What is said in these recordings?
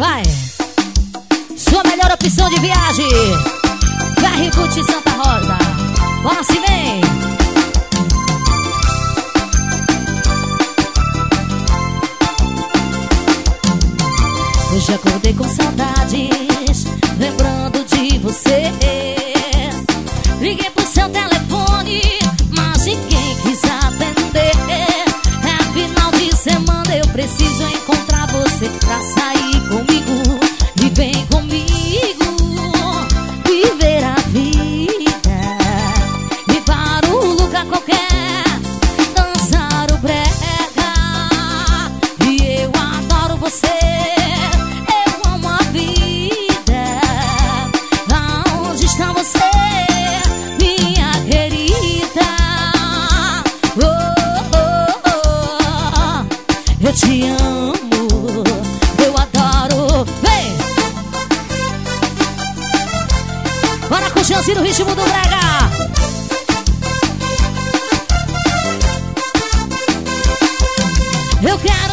vai. Sua melhor opção de viagem. Carribute Santa Rosa. Bora se vem. Hoje acordei com saudades, lembrando de você. Liguei pro seu telefone, mas ninguém quis atender. É final de semana, eu preciso encontrar. ritmo do brega. Eu quero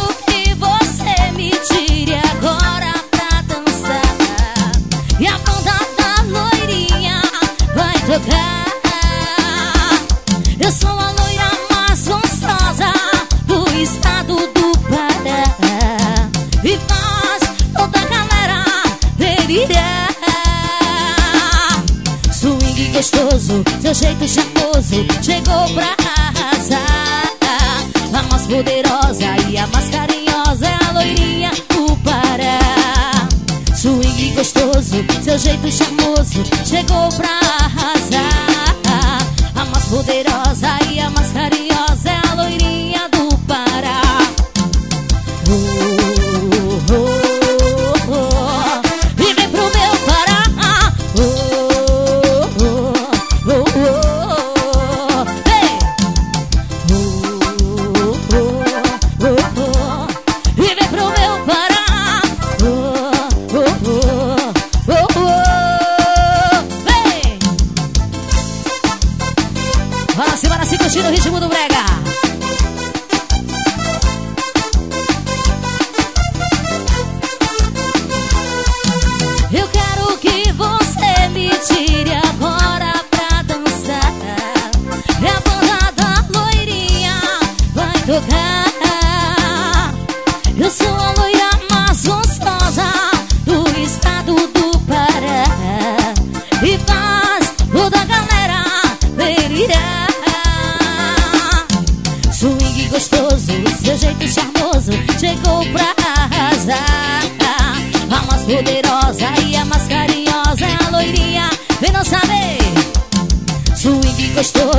Bora se, bora se curtir o ritmo do brega. Eu quero que você me tire agora pra dançar. É a banda da loirinha Vai tocar.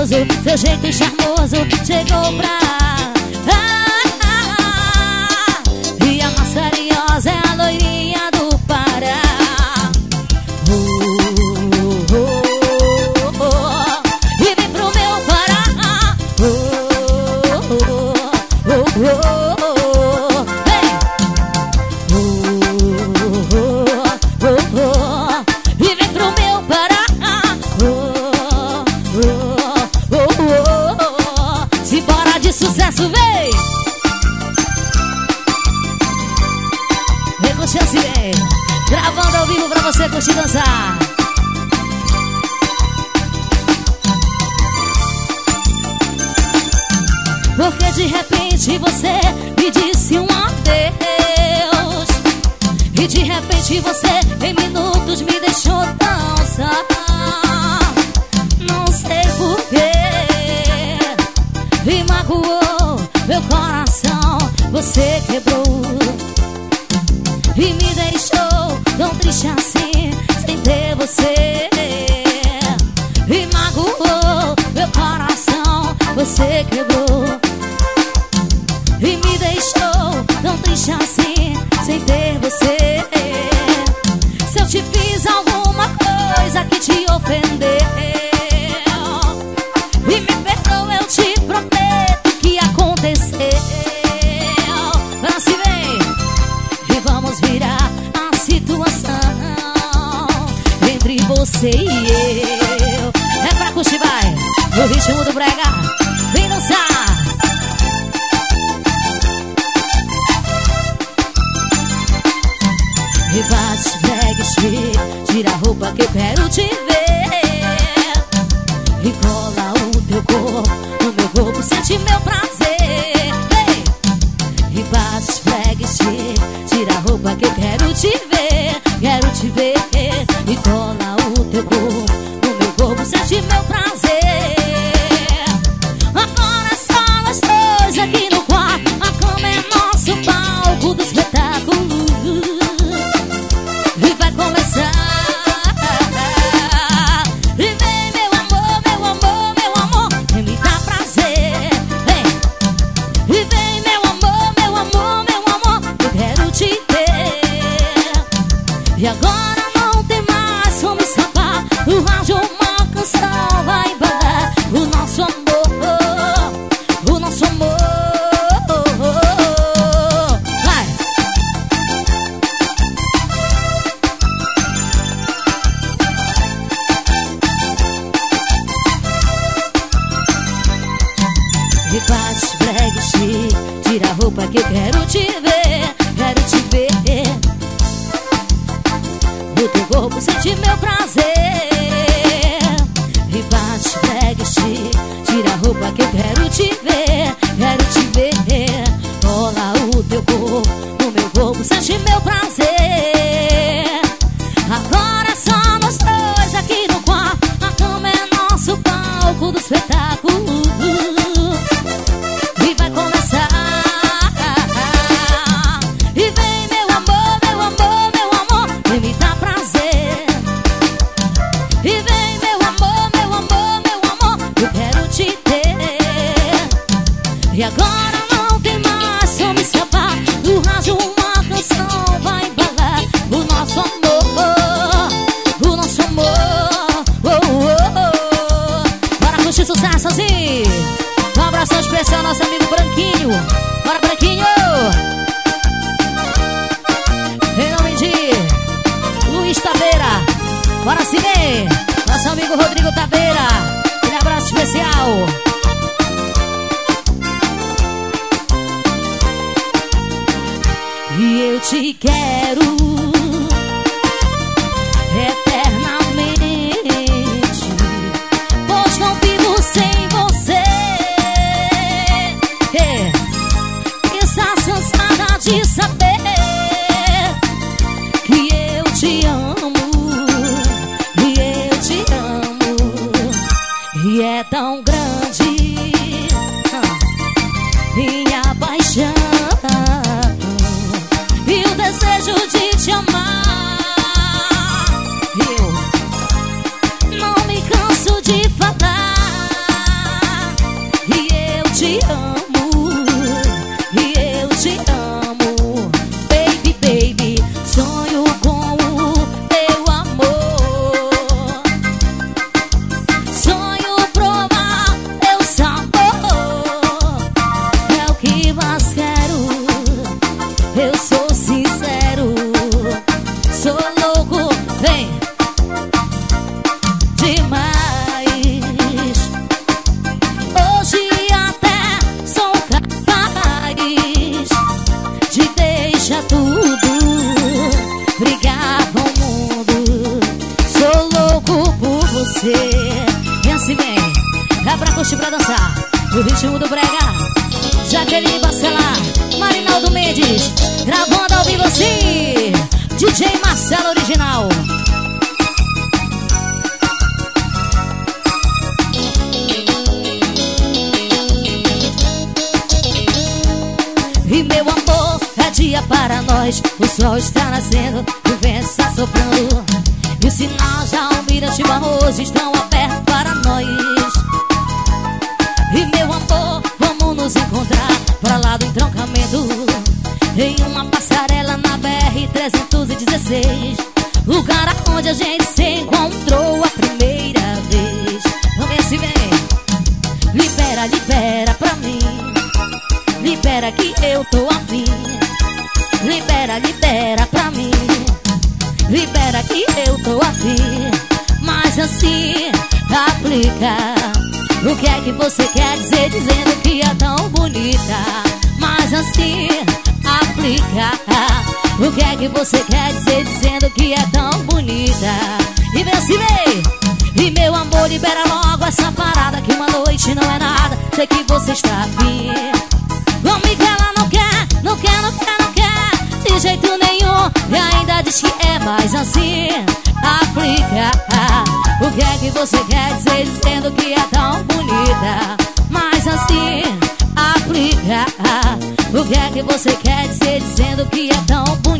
gostoso, seu jeito charmoso chegou pra você e eu. É pra curtir, vai, no ritmo do brega. Vem dançar. Me bate, pega, tira a roupa que eu quero te ver que eu quero te ver. encontrou a primeira vez. Não vem se vem. Libera, libera pra mim. Libera que eu tô afim. Libera, libera pra mim. Libera que eu tô afim. Mas assim, aplica. O que é que você quer dizer dizendo que é tão bonita? Mas assim, aplica. O que é que você quer dizer dizendo que é tão bonita? E E meu amor libera logo essa parada Que uma noite não é nada. Sei que você está afim Comigo ela não quer, não quer, não quer, não quer. De jeito nenhum. E ainda diz que é mais assim. Aplicar O que é que você quer dizer dizendo que é tão bonita? Mas assim Aplicar O que é que você quer dizer dizendo que é tão bonita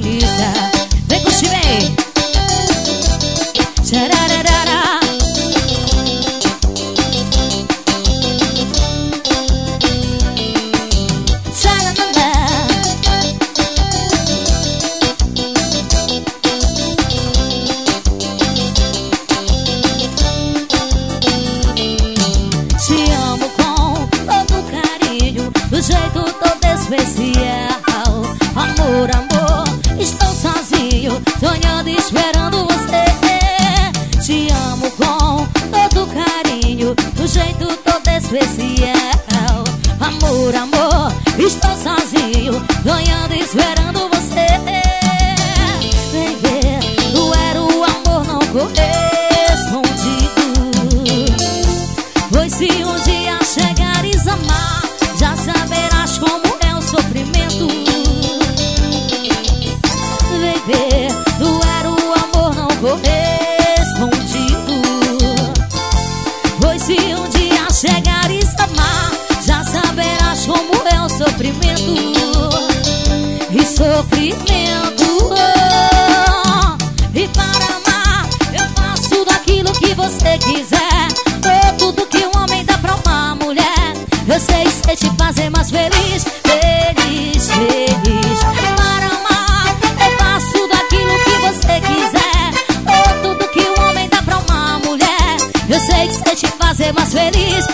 feliz,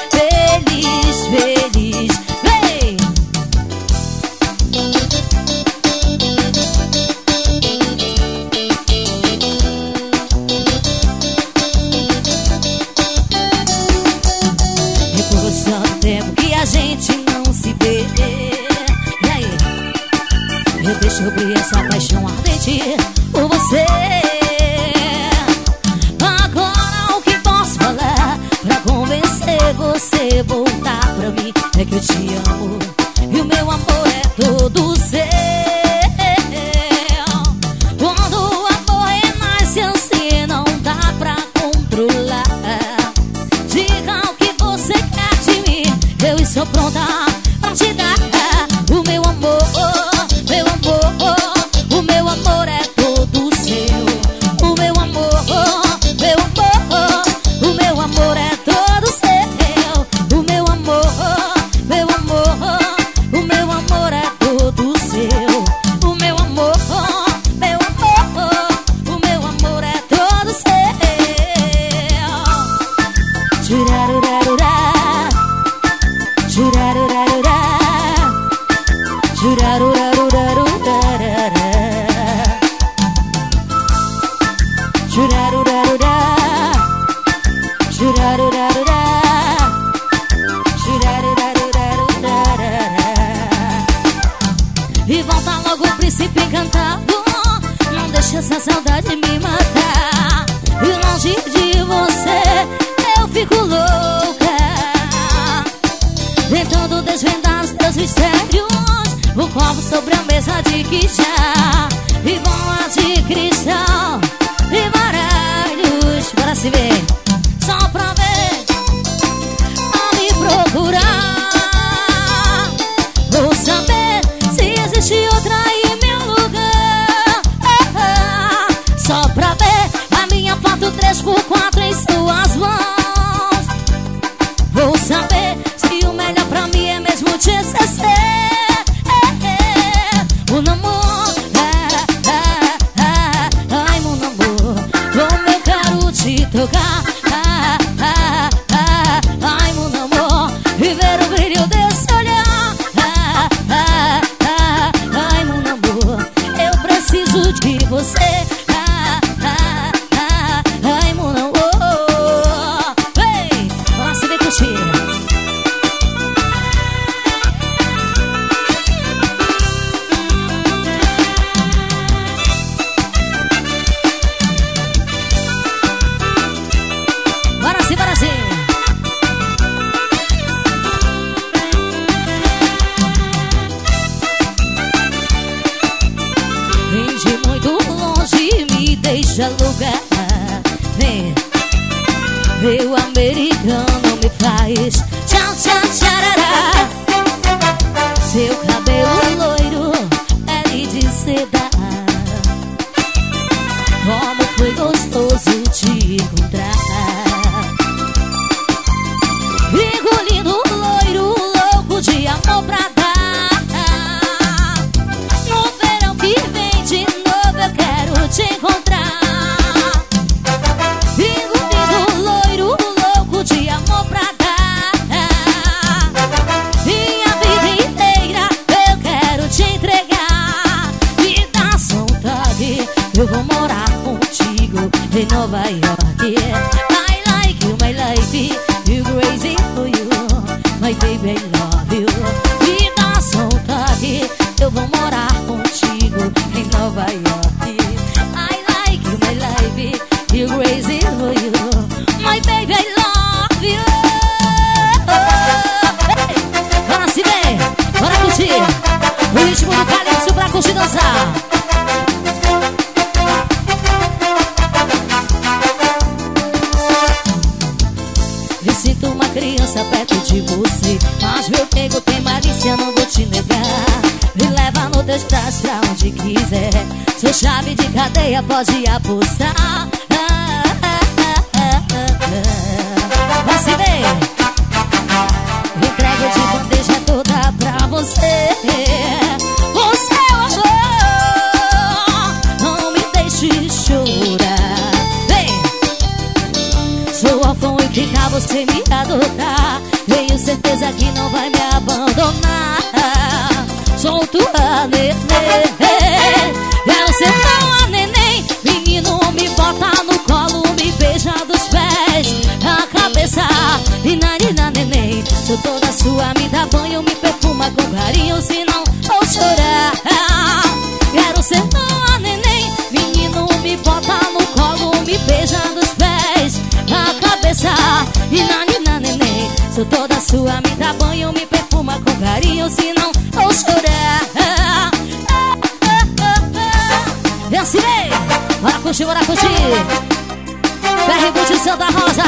Foi gostoso te encontrar. Engolindo quiser. Sua chave de cadeia pode apostar. Ah, Mas se bem, entrego de bandeja toda pra você. O seu amor, não me deixe chorar. Vem, sou órfão e ficar você me adotar. Tenho certeza que não vai me abandonar solto a neném Quero ser tão a neném Menino me bota no colo, me beija dos pés A cabeça. E na neném Sou toda sua, me dá banho, me perfuma com carinho Senão vou chorar. Quero ser tão a neném Menino me bota no colo, me beija dos pés A cabeça. E na neném Sou toda sua, me dá banho, me perfuma com carinho Senão chorar Ensinei Maracuxi, Maracuxi Ferribute Santa Rosa.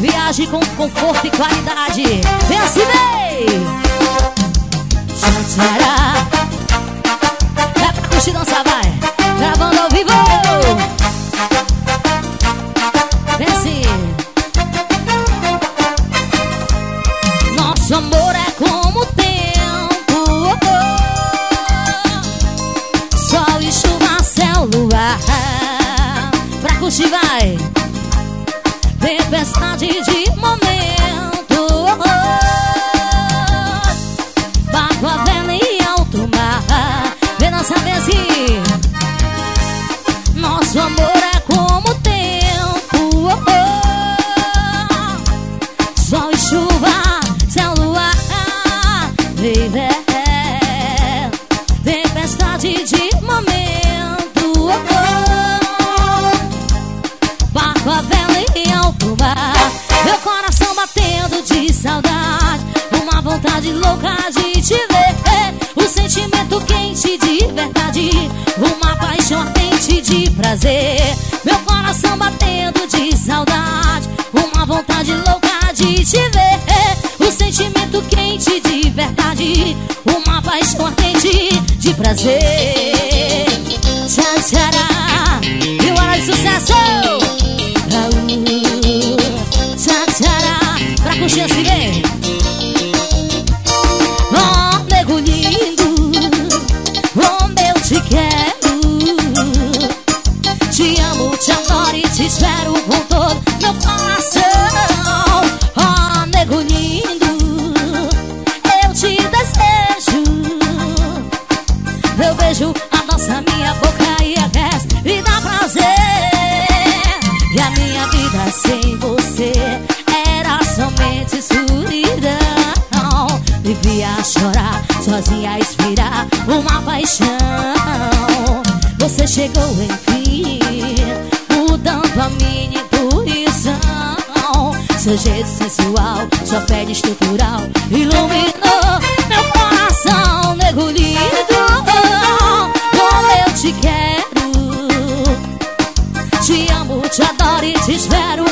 Viaje com conforto e qualidade. É assim Ensinei Chantará Um sentimento quente de verdade Uma paixão ardente de prazer. Tchan,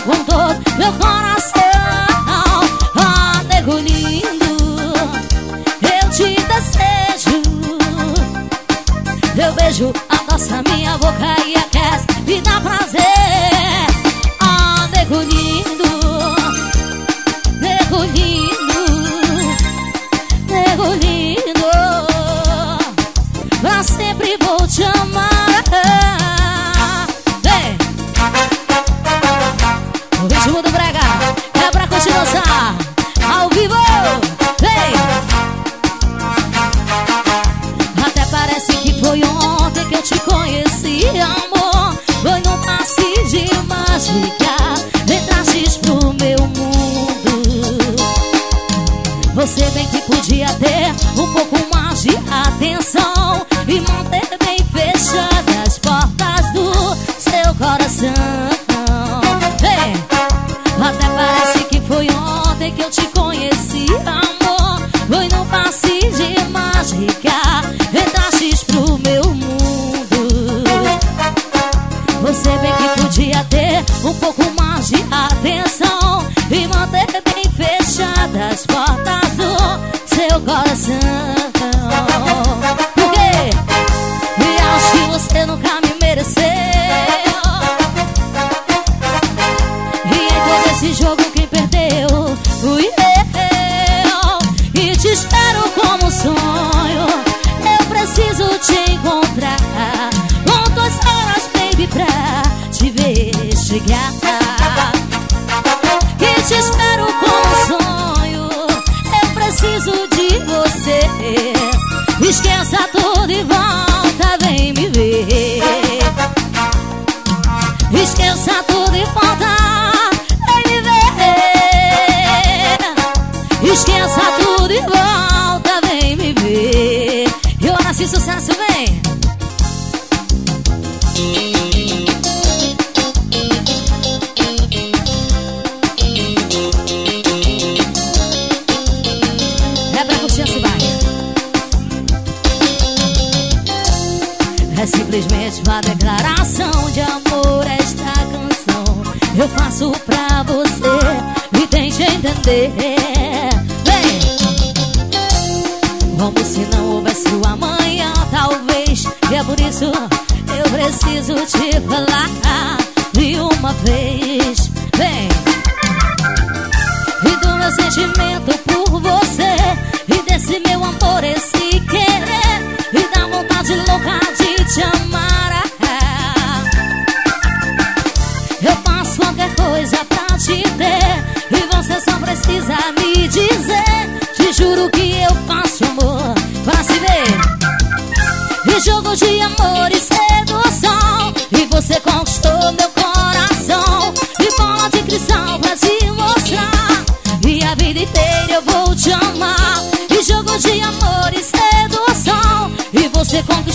com todo meu coração. Ah, lindo, eu te desejo. Eu beijo a nossa minha boca É simplesmente uma declaração de amor esta canção. Eu faço pra você, me deixe entender. Vem! Como se não houvesse o amanhã, talvez. E é por isso eu preciso te falar de uma vez. Vem! E do meu sentimento por você E desse meu amor, esse que Que jogo de amor e sedução. E você conquistou meu coração. E bola de cristal pra te mostrar. E a vida inteira eu vou te amar. E jogo de amor e sedução. E você conquistou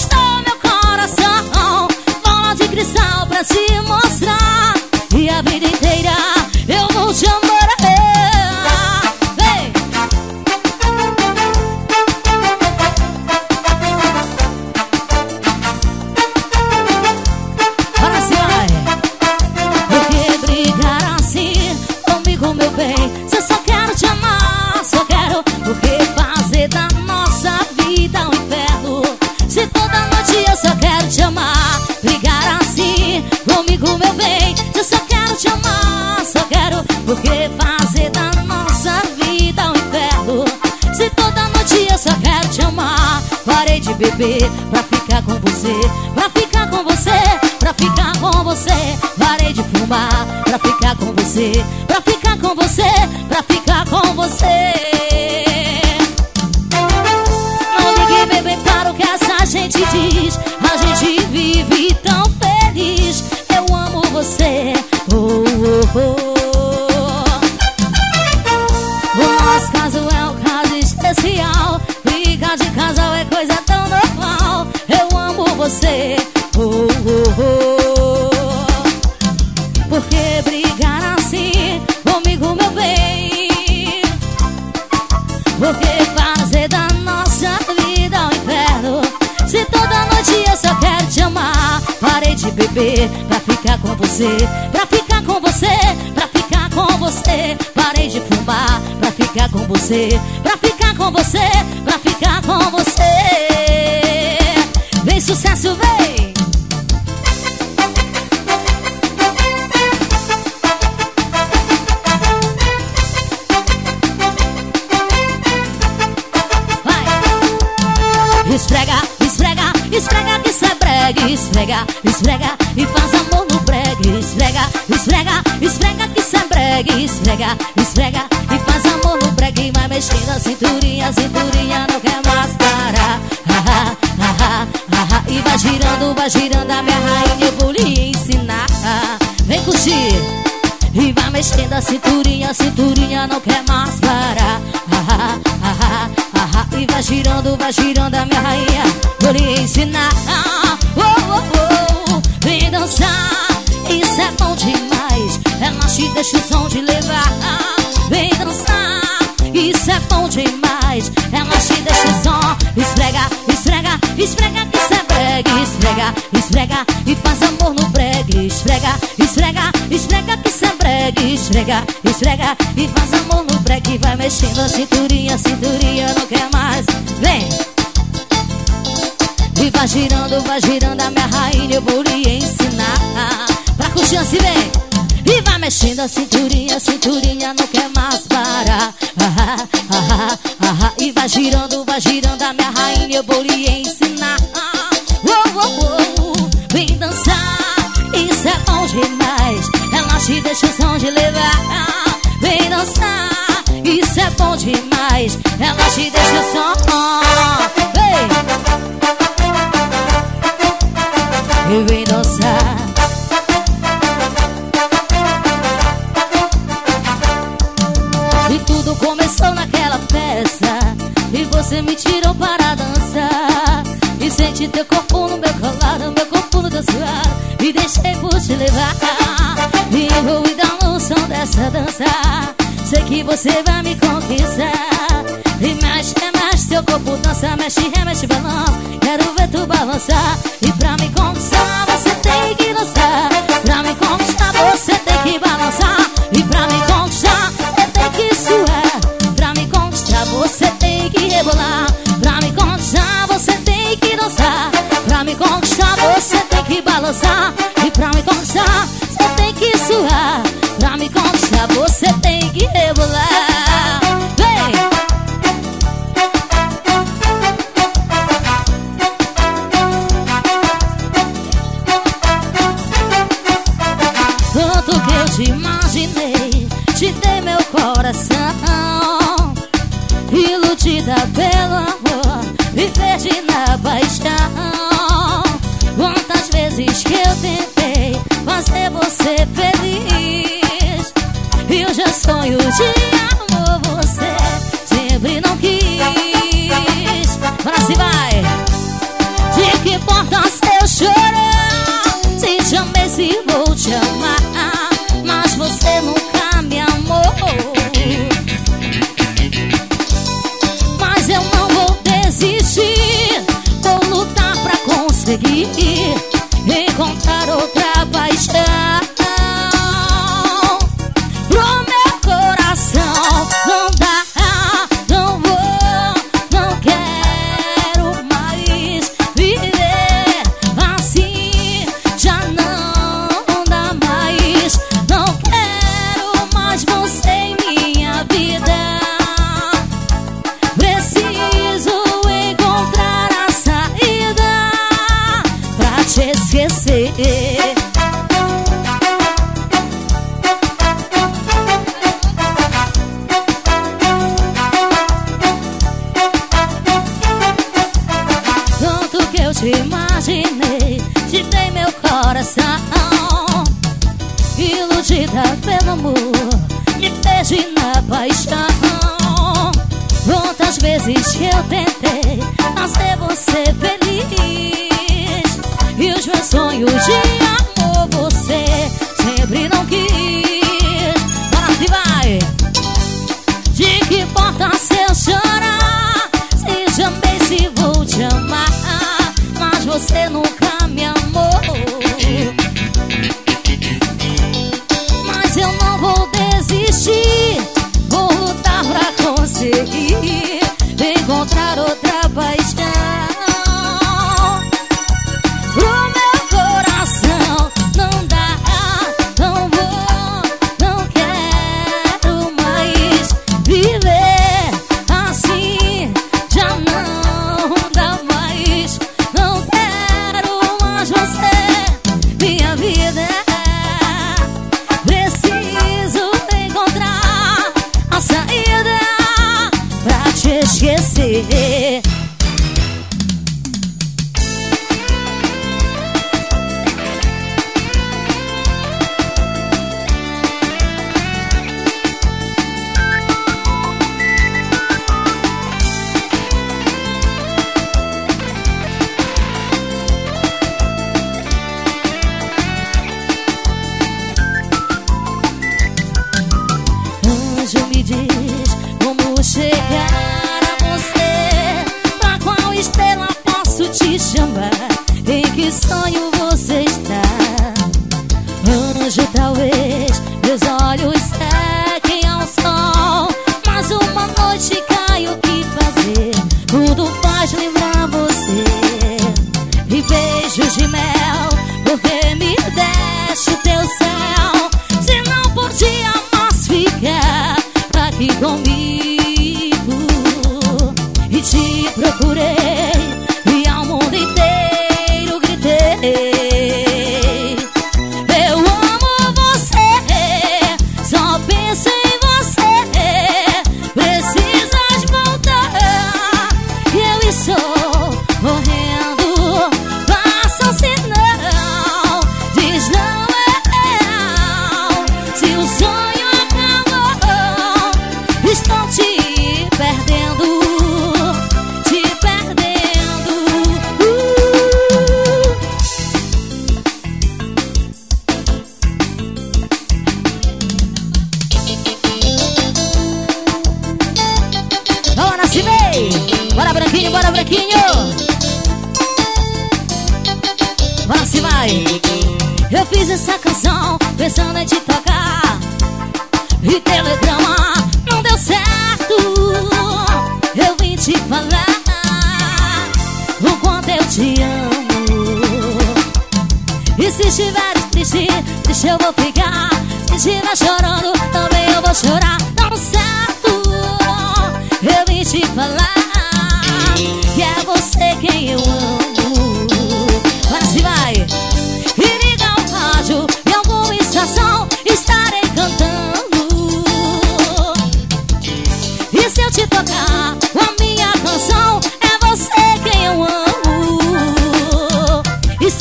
de beber Pra ficar com você, pra ficar com você Pra ficar com você Parei de fumar pra ficar com você Pra ficar com você, pra ficar com você Vem sucesso, vem! Esfrega e faz amor no bregue. Esfrega, esfrega, esfrega que cê é bregue. Esfrega, esfrega e faz amor no bregue. Vai mexendo a cinturinha, cinturinha não quer mais parar. Ah, ah, ah, e vai girando, vai girando a minha rainha. Eu vou lhe ensinar. Vem curtir. E vai mexendo a cinturinha, cinturinha não quer mais parar. E vai girando, vai girando a minha rainha. Vou lhe ensinar. Oh, oh, oh, vem dançar, isso é bom demais. Ela te deixa o som de levar. Vem dançar, isso é bom demais. Ela te deixa o som. Esfrega, esfrega, esfrega que cê é bregue. Esfrega, esfrega e faz amor no bregue. Esfrega, esfrega, esfrega que cê é bregue. Esfrega, esfrega e faz amor no bregue. Vai mexendo a cinturinha, cinturinha não quer mais. Vem! E vai girando, vai girando a minha rainha Eu vou lhe ensinar. Pra curtir assim vem. E vai mexendo a cinturinha, cinturinha não quer mais parar. Ah, ah, ah, E vai girando, vai girando a minha rainha Eu vou lhe ensinar. Oh, oh, oh, Vem dançar, isso é bom demais. Ela te deixa o som de levar. Vem dançar, é bom demais. Ela te deixa som Vem! e vem dançar. E tudo começou naquela festa. E você me tirou para dançar. E senti teu corpo no meu colado Meu corpo no teu suar. E deixei por te levar. Me dar noção dessa dança Sei que você vai me conquistar. E mexe, mexe, teu corpo dança Mexe, remexe, balança Quero ver tu balançar. E pra me conquistar você tem que dançar. Pra me conquistar você tem que balançar. E pra me conquistar você tem que suar. Pra me conquistar você tem que rebolar. Pra me conquistar você tem que dançar. Pra me conquistar você tem que balançar. E pra me conquistar você tem que suar. Pra me conquistar você Quantas vezes que eu tentei Fazer você feliz. E os meus sonhos de amor Você sempre não quis. Bora se vai? De que importa se eu chorar? Se amei, se vou te amar Mas você nunca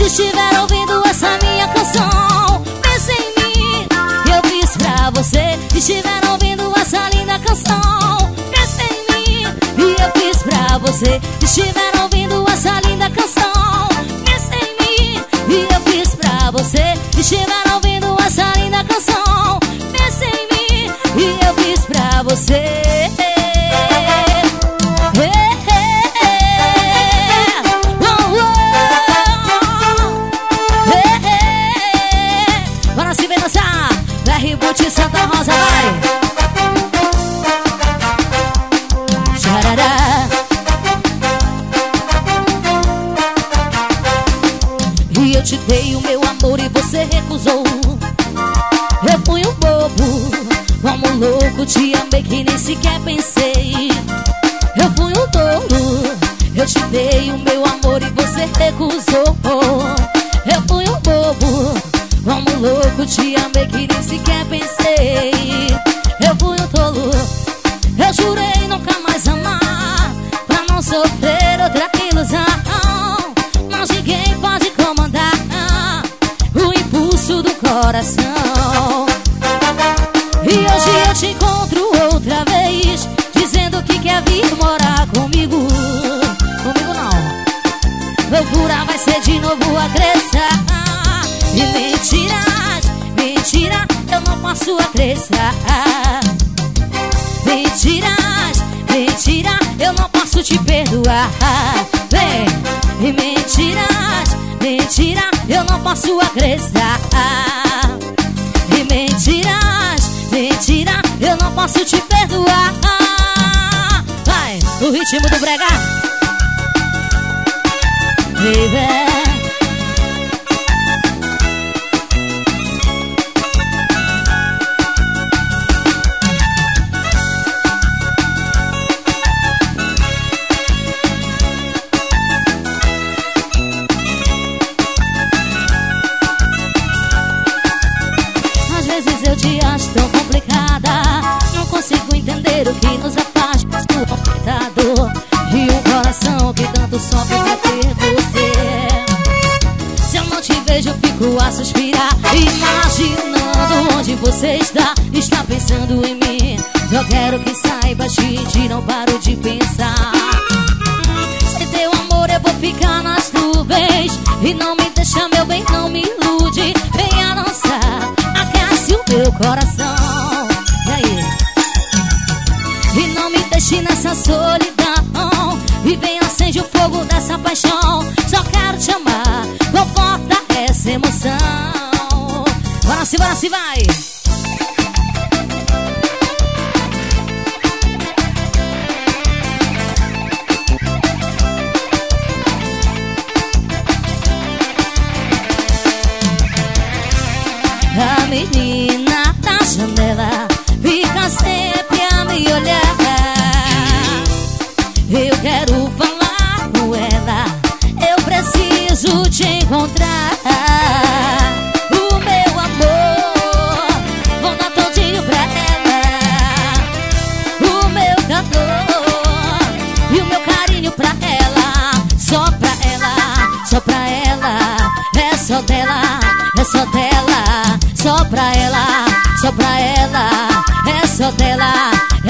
estiver ouvindo essa minha canção Pense em mim, eu fiz pra você Estiver ouvindo essa linda canção Pense em mim, e eu fiz pra você Estiver sofrer outra ilusão. Mas ninguém pode comandar ah, O impulso do coração. E hoje eu te encontro outra vez Dizendo que quer vir morar comigo. Comigo não. Loucura vai ser de novo agressar E mentiras, mentira Eu não posso agressar posso te perdoar. Vem e mentiras, mentira Eu não posso agressar E mentiras, mentira Eu não posso te perdoar. Vai, o ritmo do brega. Viver. cheiro que nos afasta do computador. E um coração que tanto sofre pra ter você. Se eu não te vejo, eu fico a suspirar. Imaginando onde você está. Está pensando em mim. Eu quero que saibas que te não paro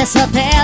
dela, é